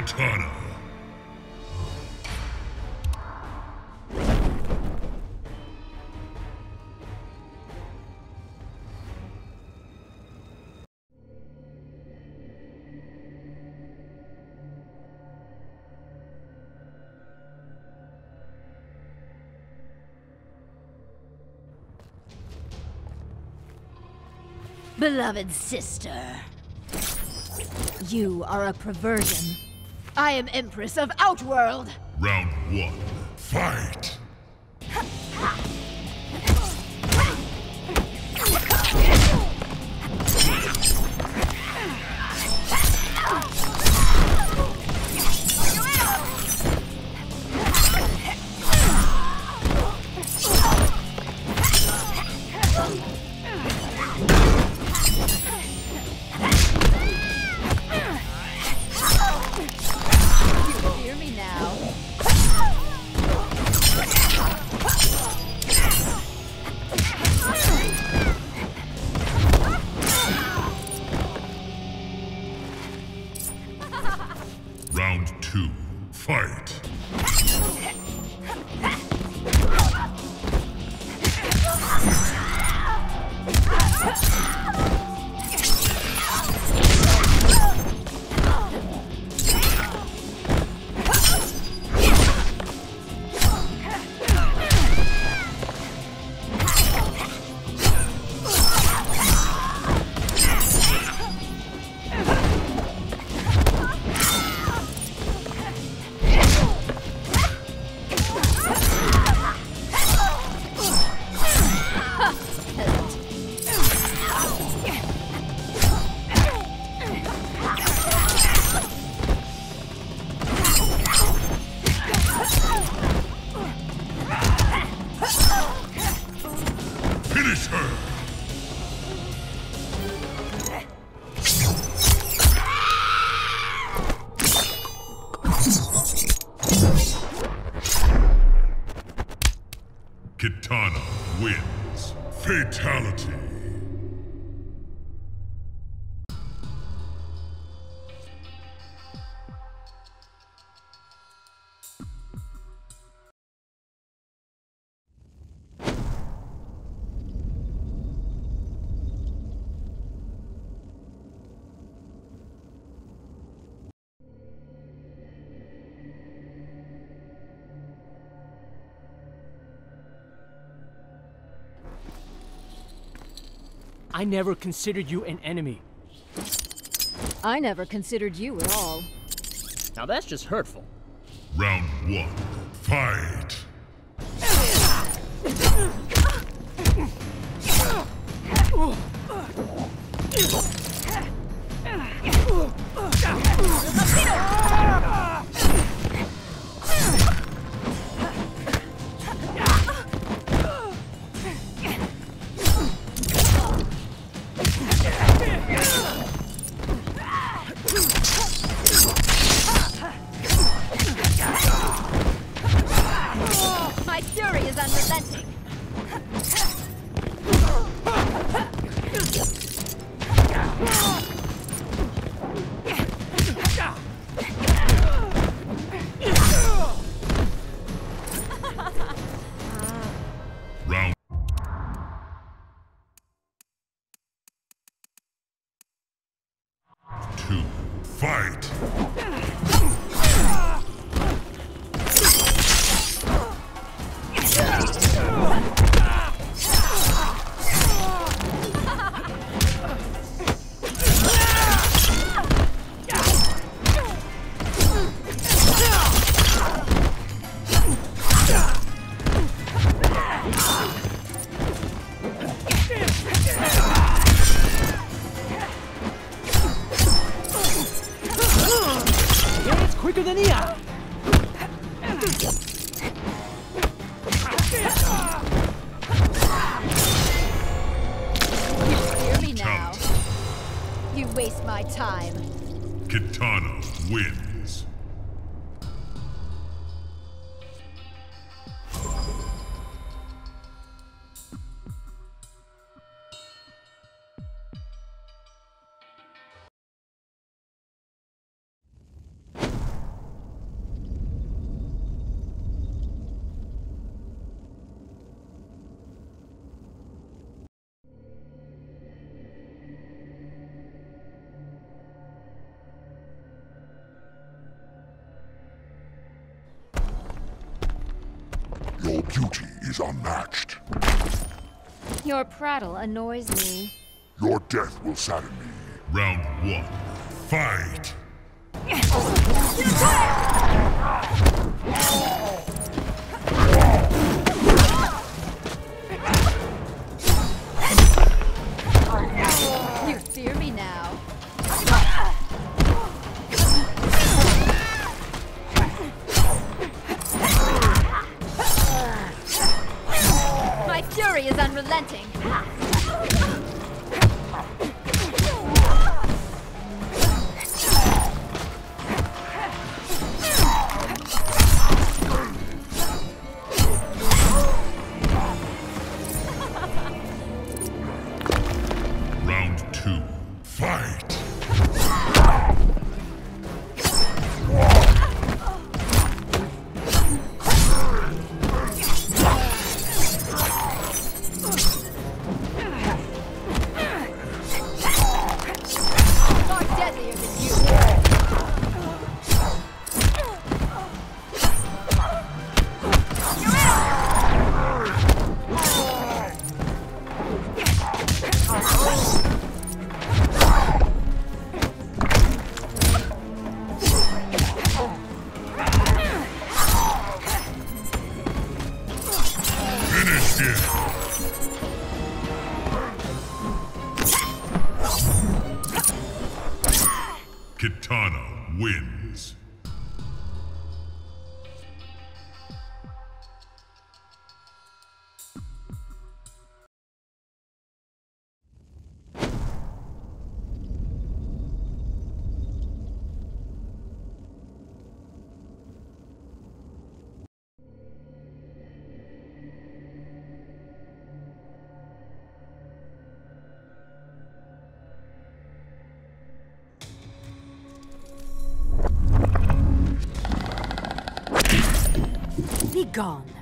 Kitana. Beloved sister, you are a perversion. I am Empress of Outworld. Round one. Fight! Finish her! Kitana wins. Fatality. I never considered you an enemy. I never considered you at all. Now that's just hurtful. Round one. Fight! Yeah, it's quicker than the unmatched. Your prattle annoys me. Your death will sadden me. Round one. Fight! gone.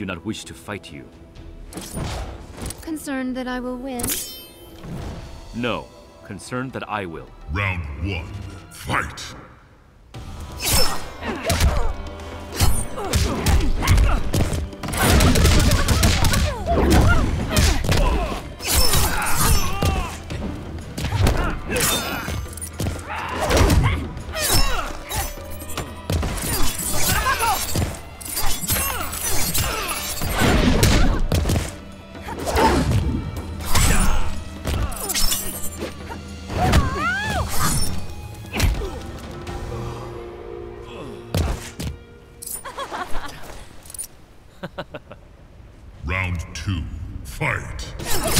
Do not wish to fight you. Concerned that I will win? No, concerned that I will. Round one. Fight! Fight!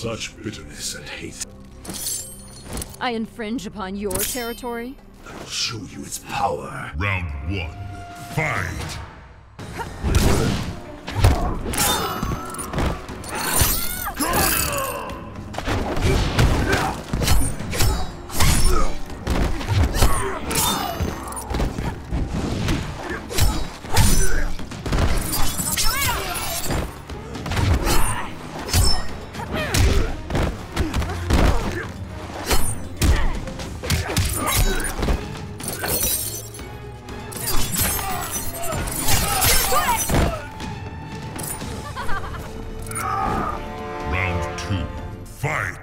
Such bitterness and hate. I infringe upon your territory? I'll show you its power. Round one. Fight! Fight!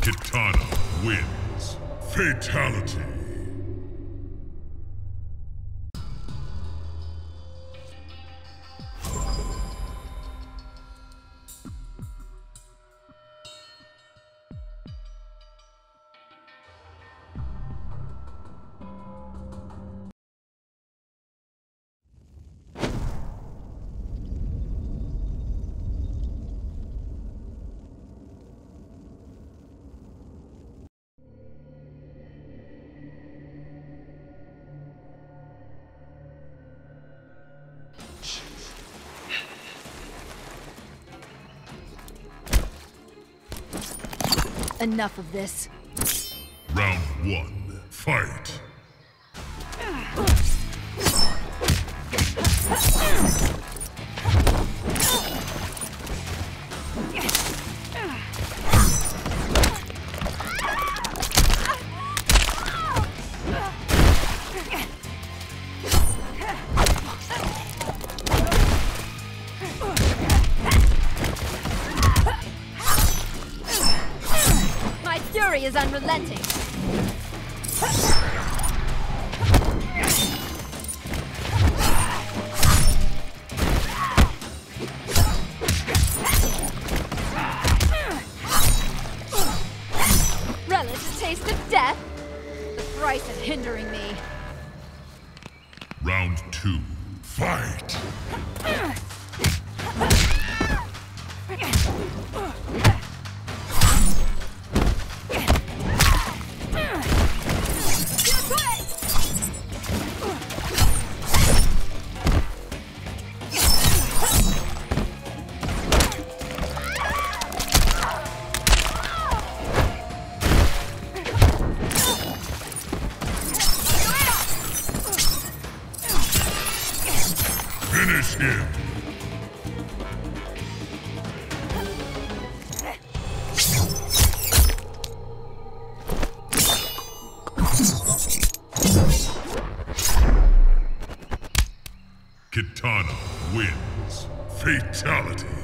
Kitana wins. Fatality. Enough of this. Round one. Fight! is unrelenting. Kitana wins. Fatality.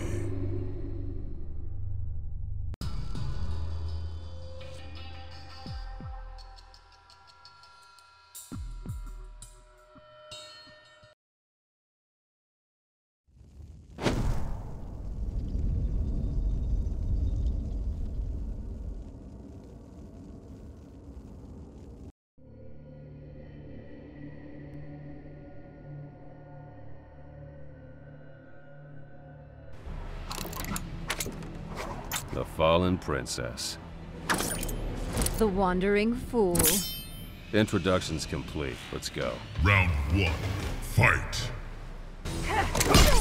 Princess. The Wandering Fool. Introduction's complete. Let's go. Round one. Fight.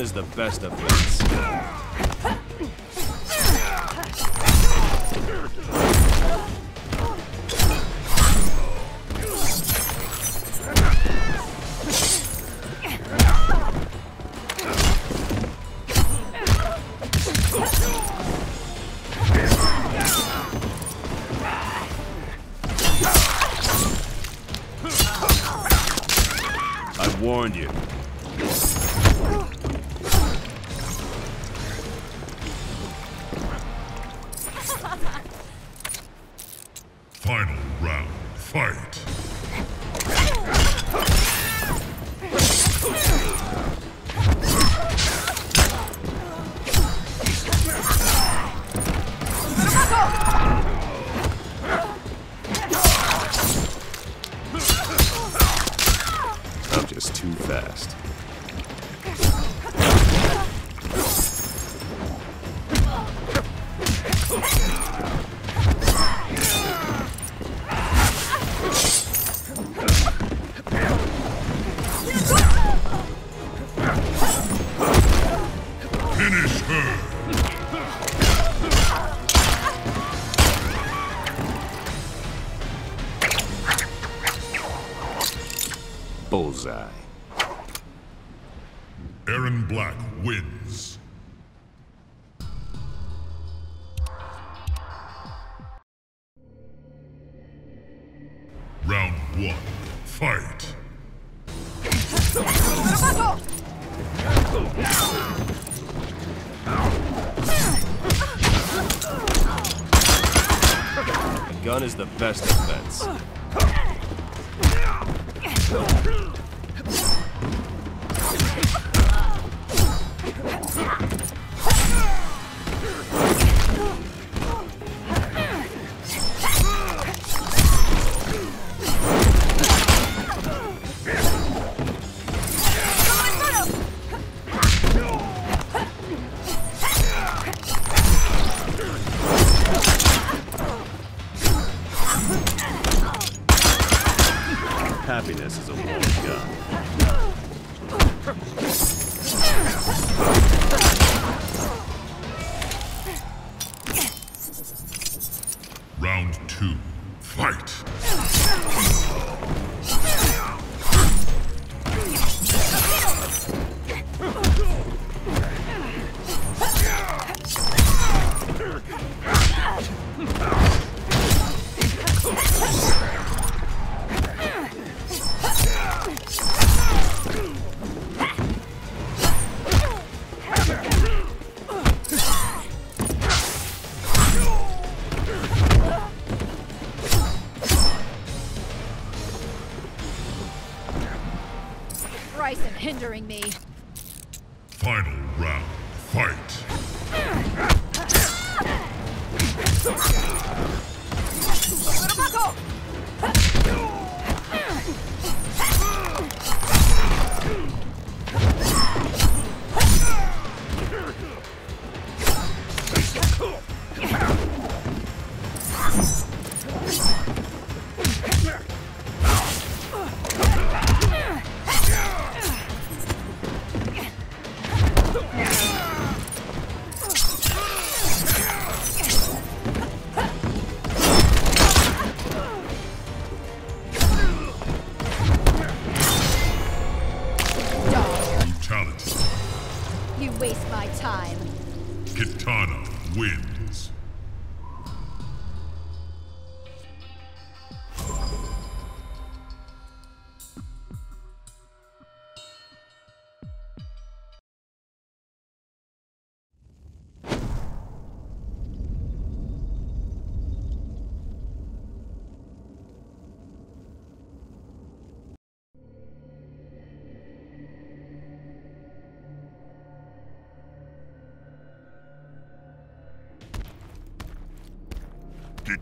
is the best of defense. Bullseye. Erron Black wins. Round one. Fight. The gun is the best Ha ha ha!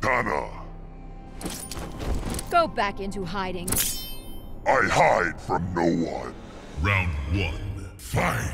Kitana, Go back into hiding. I hide from no one. Round one. Fight.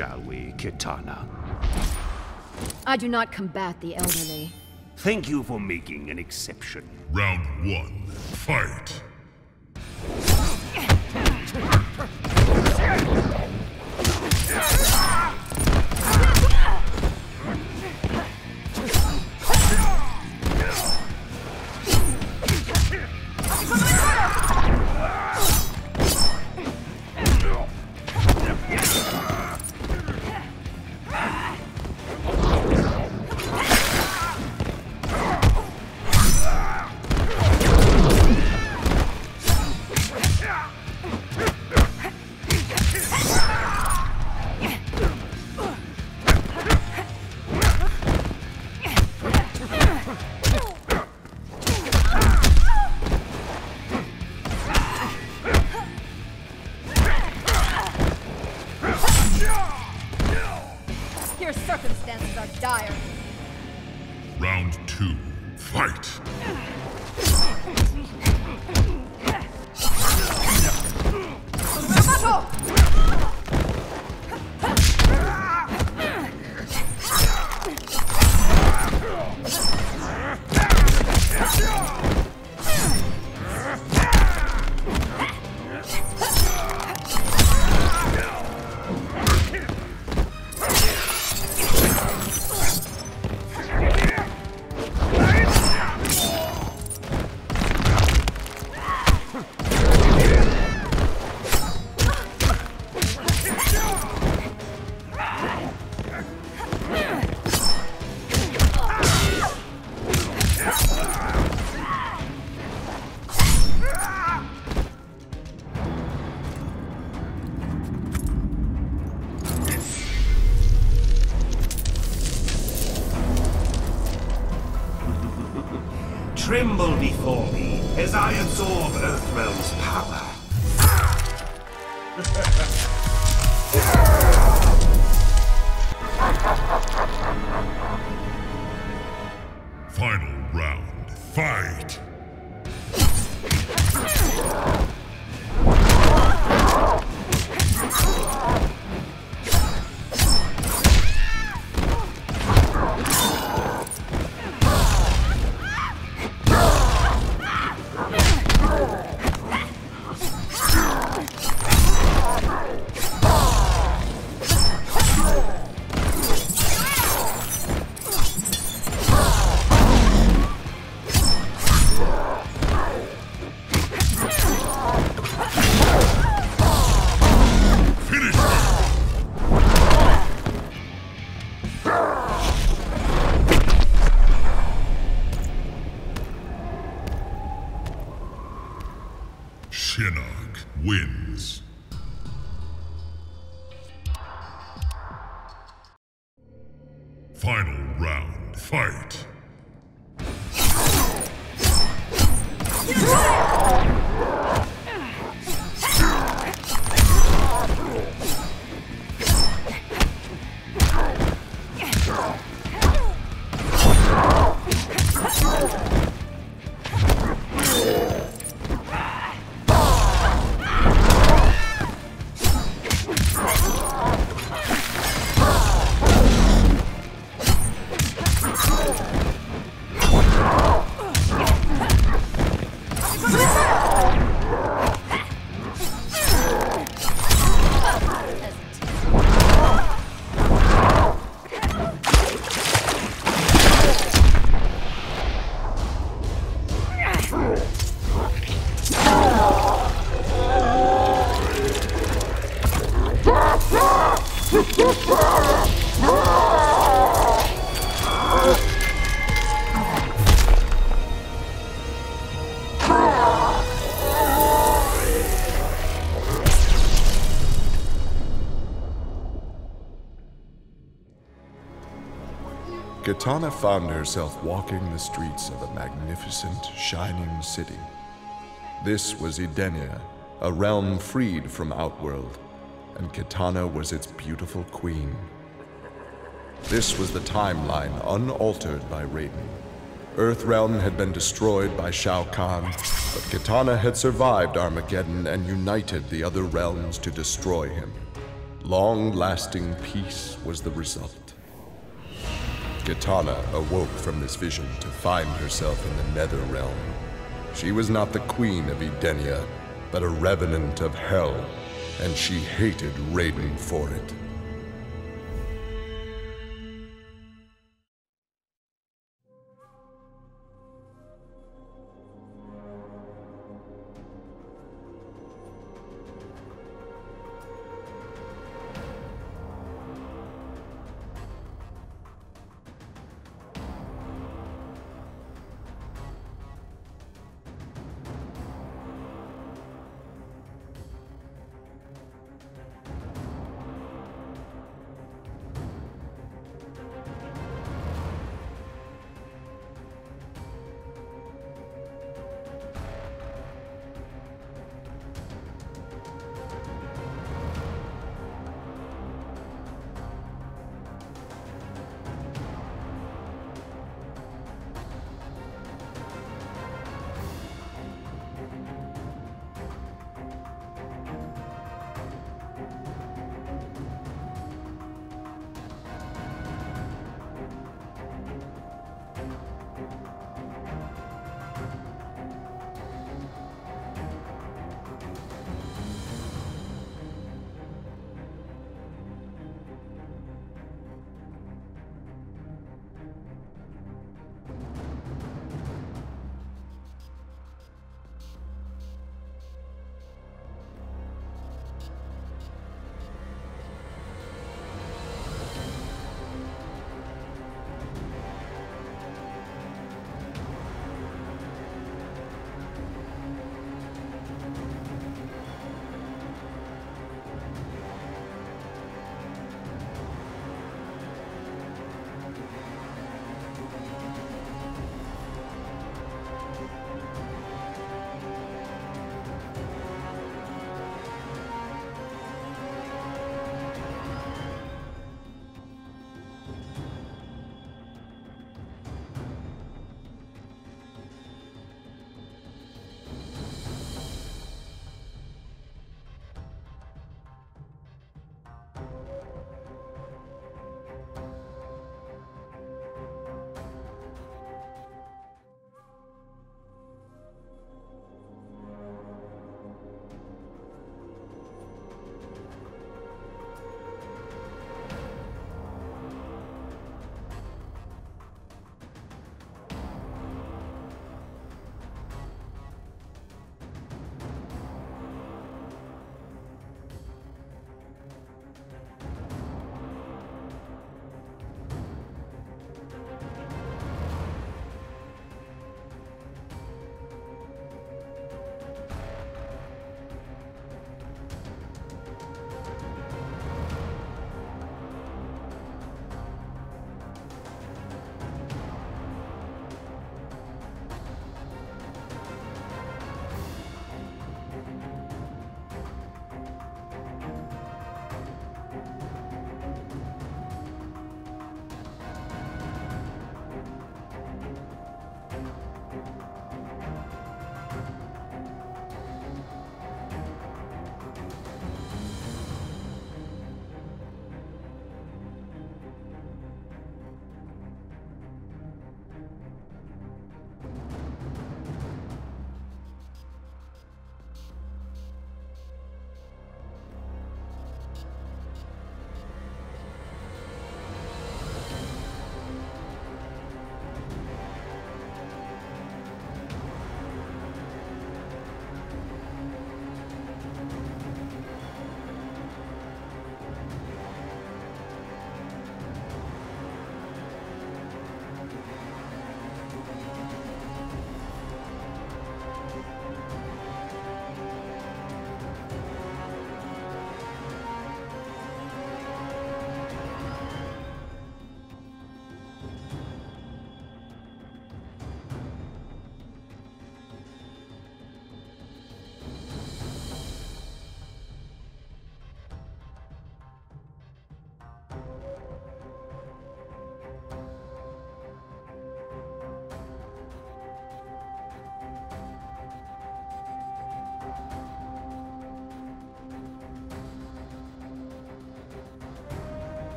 Shall we, Kitana? I do not combat the elderly. Thank you for making an exception. Round one. Fight. Before Kitana found herself walking the streets of a magnificent, shining city. This was Edenia, a realm freed from Outworld, and Kitana was its beautiful queen. This was the timeline unaltered by Raiden. Earthrealm had been destroyed by Shao Kahn, but Kitana had survived Armageddon and united the other realms to destroy him. Long-lasting peace was the result. Kitana awoke from this vision to find herself in the Nether Realm. She was not the queen of Edenia, but a revenant of hell, and she hated Raiden for it.